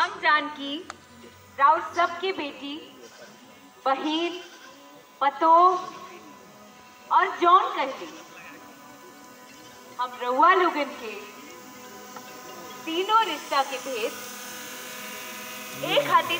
हम जानकी, राउत सब की बेटी, बहन पतो और जौन कहती हम रउआ लोगन के तीनों रिश्ता के भेद एक हाथी